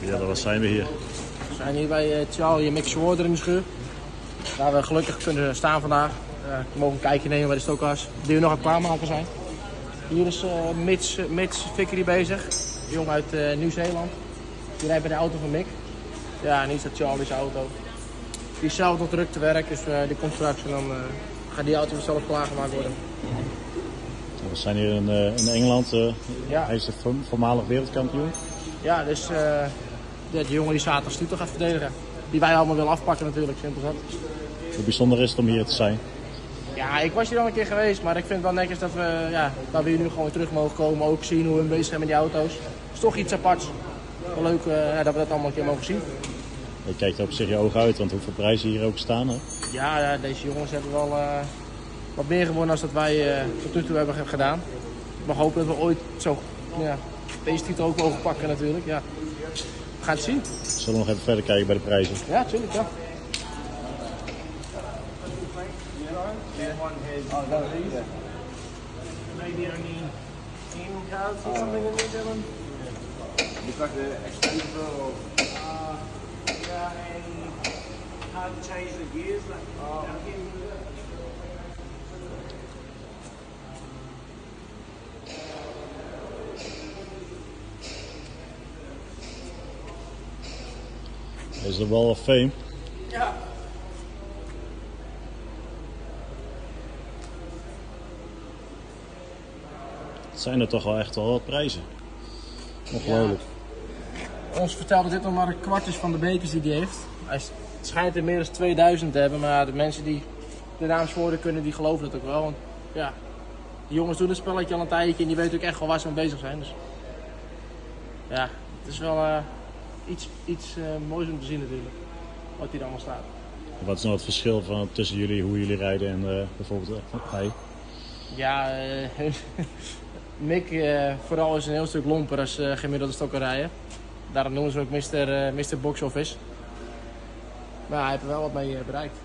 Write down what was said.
Ja, wat zijn we hier? We zijn hier bij uh, Charlie en Mick Schwarder in de schuur. Waar we gelukkig kunnen staan vandaag. Uh, we mogen een kijkje nemen bij de stokkers die we nog aan het klaarmaken zijn. Hier is uh, Mitch, Mitch Vickery bezig. Een jongen uit uh, Nieuw-Zeeland. Die rijdt bij de auto van Mick. Ja, en hier staat Charlie's auto. Die is zelf nog druk te werk, dus die komt straks en dan gaat die auto zelf klaargemaakt worden. We zijn hier in, in Engeland. ja. Hij is de voormalig wereldkampioen. Ja, dus de, de jongen die zaterdag Stuto gaat verdedigen. Die wij allemaal willen afpakken natuurlijk, simpel zat. Hoe bijzonder is het om hier te zijn? Ja, ik was hier al een keer geweest, maar ik vind het wel netjes dat we, ja, dat we hier nu gewoon terug mogen komen. Ook zien hoe we bezig zijn met die auto's. Het is toch iets aparts. Wel leuk uh, ja, dat we dat allemaal een keer mogen zien. Je kijkt er op zich je ogen uit, want hoeveel prijzen hier ook staan. Hè? Ja, ja, deze jongens hebben wel uh, wat meer gewonnen dan dat wij uh, tot nu toe hebben gedaan. Ik mag hopen dat we ooit zo ja, deze titel ook mogen pakken natuurlijk. Ja. We gaan het zien. Zullen we nog even verder kijken bij de prijzen? Ja, tuurlijk. Ja. Maybe only 10 cards or something in there, Dylan? Looks like the extra or Uh, yeah, and hard to change the gears. Like, oh. Is de Wall of Fame. Ja. Het zijn er toch wel echt wel wat prijzen. Ongelooflijk. Ja. Ons vertelde dit nog maar een kwart is van de bekers die hij heeft. Hij schijnt er meer dan 2000 te hebben, maar de mensen die de naam worden kunnen, die geloven het ook wel. Want ja, die jongens doen het spelletje al een tijdje en die weten ook echt wel waar ze mee bezig zijn. Dus ja, het is wel uh, iets, iets uh, moois om te zien natuurlijk, wat hier allemaal staat. Wat is nou het verschil van, tussen jullie, hoe jullie rijden en uh, bijvoorbeeld hij? Ja, Mick vooral is een heel stuk lomper als gemiddelde stokkenrijden. Daarom noemen ze ook Mr. Mr. Box Office. Maar hij heeft er wel wat mee bereikt.